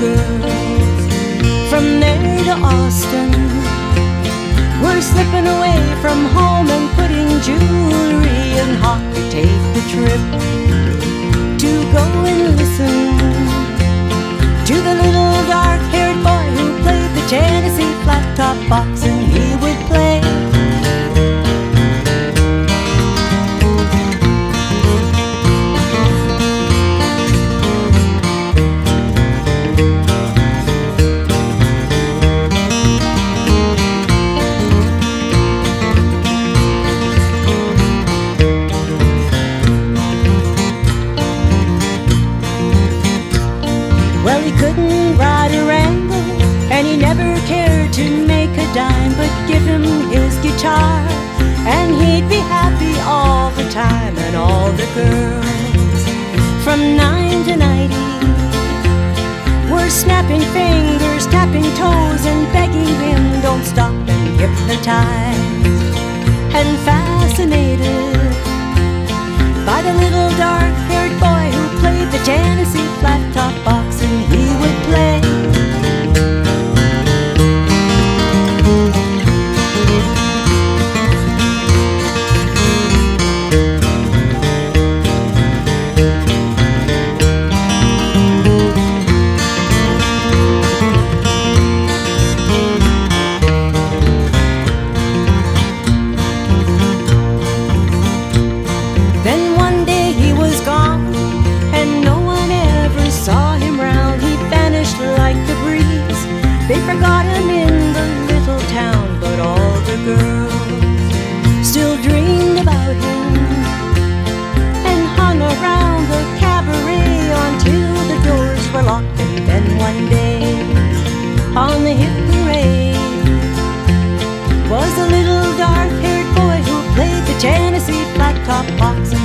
girls. From there to Austin were slipping away from home and putting jewelry in hot to take the trip. To go and Well, he couldn't ride a wrangle, and he never cared to make a dime, but give him his guitar, and he'd be happy all the time, and all the girls from nine to ninety were snapping fingers, tapping They forgot him in the little town, but all the girls still dreamed about him and hung around the cabaret until the doors were locked. And then one day, on the hit parade, was a little dark-haired boy who played the Tennessee flat top box